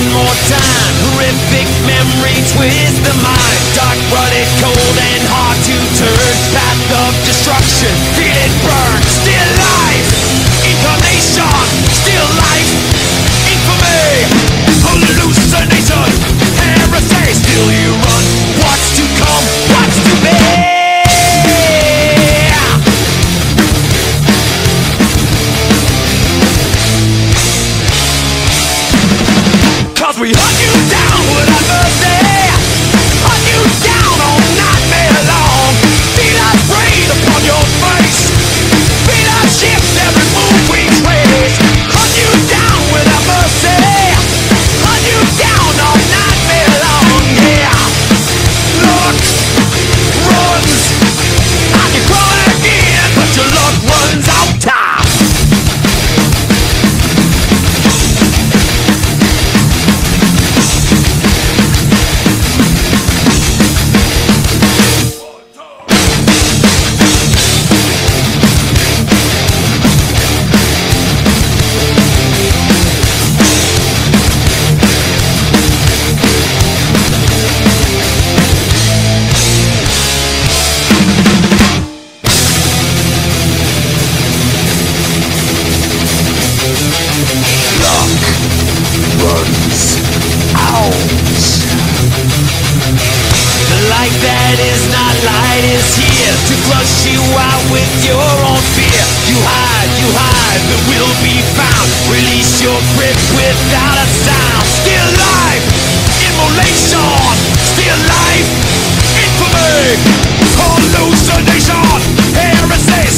One more time. Horrific memory twist the mind Dark blooded cold. with your own fear. You hide, you hide, but will be found. Release your grip without a sound. Still life, immolation. Still life, infamy. Hallucination, heresy.